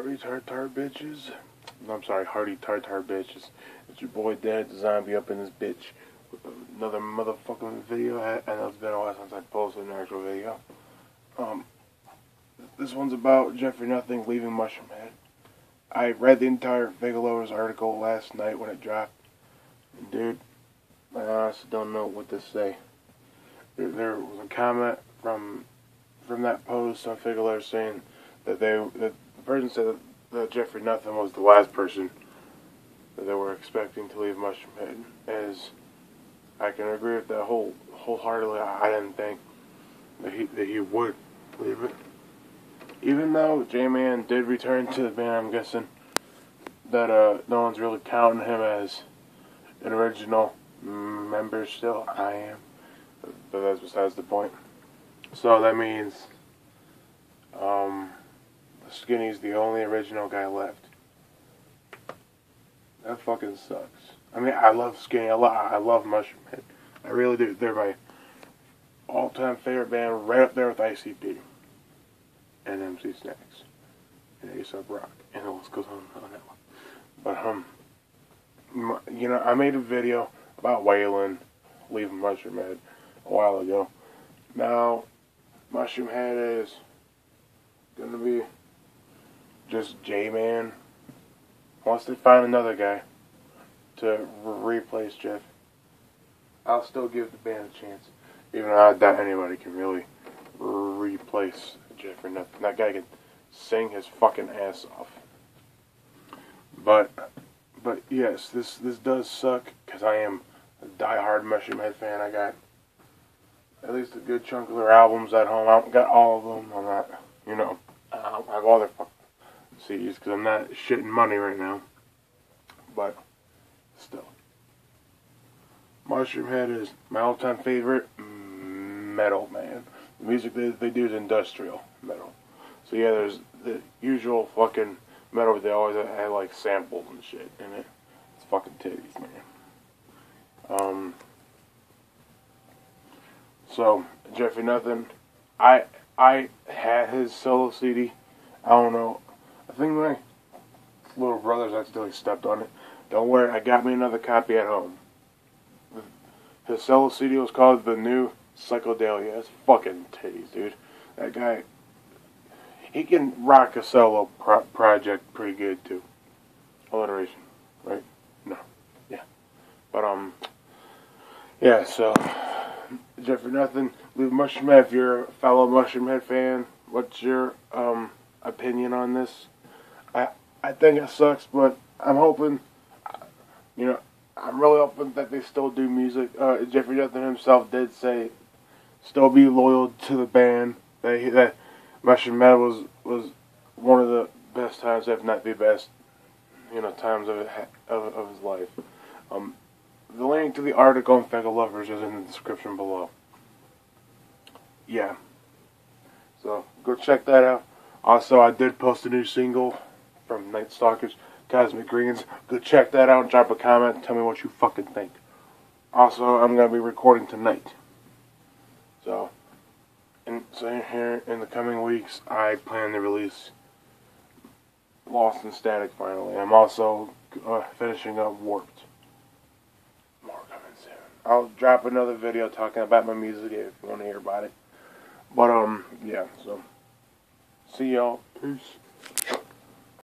Hardy Tartar bitches. I'm sorry, Hardy Tartar bitches. It's your boy Dad Zombie up in this bitch with another motherfucking video. I know it's been a while since I posted an actual video. Um, this one's about Jeffrey Nothing leaving Mushroomhead. I read the entire Faygoluvers article last night when it dropped. Dude, I honestly don't know what to say. There, there was a comment from from that post on Figalow saying that they that person said that, Jeffrey Nothing was the last person that they were expecting to leave Mushroomhead. As I can agree with that whole wholeheartedly. I didn't think that he that he would leave it. Even though J-Man did return to the band, I'm guessing that uh, no one's really counting him as an original member still. I am, but that's besides the point. So that means um, Skinny's the only original guy left. That fucking sucks. I mean, I love Skinny. I, lo- I love Mushroomhead. I really do. They're my all-time favorite band, right up there with ICP and MC Snacks and ASAP Rock, and the list goes on on that one. But um, you know, I made a video about Waylon leaving Mushroomhead a while ago. Now, Mushroomhead is gonna be just J-Man. Once they find another guy to re- replace Jeff, I'll still give the band a chance. Even though I doubt anybody can really replace Jeff or Nothing. That guy can sing his fucking ass off. But, but yes, this this does suck because I am a die-hard Mushroomhead fan. I got at least a good chunk of their albums at home. I haven't got all of them. I'm not, you know, I don't have all their fucking CDs because I'm not shitting money right now. But still, Mushroomhead is my all-time favorite metal man. The music they, do is industrial metal. So yeah, there's the usual fucking metal they always have like samples and shit in it. It's fucking titties, man. Um. So Jeffrey Nothing, I I had his solo CD. I don't know. I think my little accidentally stepped on it. Don't worry, I got me another copy at home. His solo CD was called The New Psychedelia. It's fucking titties, dude. That guy, he can rock a solo pro- project pretty good too. Alliteration, right? No, yeah, but um, yeah. So Jeffrey Nothing, leave Mushroomhead if you're a fellow Mushroom Head fan. What's your um opinion on this? I I think it sucks, but I'm hoping, you know, I'm really hoping that they still do music. Uh, Jeffrey Nothing himself did say, still be loyal to the band. That he, that Mushroomhead was was one of the best times, if not the best, you know, times of of, of his life. Um, the link to the article on Faygoluvers is in the description below. Yeah. So go check that out. Also, I did post a new single Stalkers, Cosmic Greens. Go check that out. Drop a comment. Tell me what you fucking think. Also, I'm gonna be recording tonight. So, and so here in the coming weeks, I plan to release Lost in Static finally. I'm also uh, finishing up Warped. More coming soon. I'll drop another video talking about my music if you want to hear about it. But um, yeah. So, see y'all. Peace.